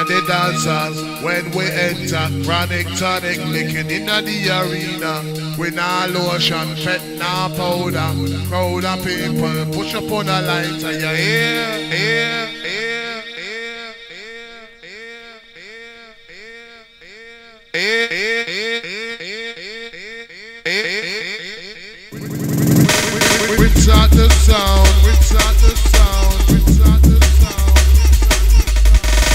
and the dancers when we enter. Chronic tonic licking in the arena. We nah lotion, pet nah powder. Crowd of people push up on a lighter. You hear, hear, hear, hear, the sound, without the sound,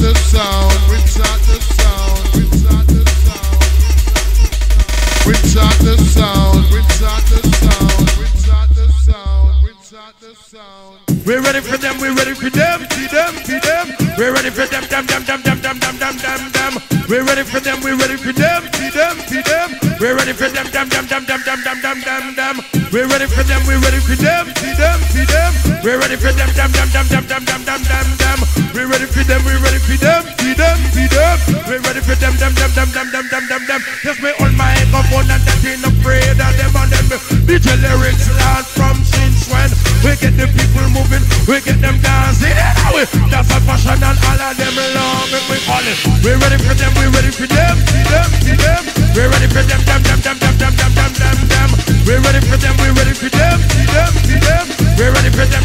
the without the sound, sound, without the sound, sound, without the sound, without the sound. We're ready for them, we're ready for them, see them, see them. We're ready for them, them, them, them, them, them, them, them, them, them. We're ready for them, we're ready for them, see them, see them. We're ready for them, them, them, them, them, them, them, them, them, them. We're ready for them, we're ready for them, see them, see them. We're ready for them, them, them, them, them, them, them, them, them, them, them, them, them, them, them, them, them. Just me on microphone and that ain't afraid of them and them. Your lyrics loud from since when we get the people moving, we get them dancing. Anyway, that's a fashion and all of them love it. We call it. We're ready for them, we're ready for them, see them, see them. We're ready for them, them, them, them, them, them, them, them, them. We're ready for them, we're ready for them, see them, see them. We're ready for them,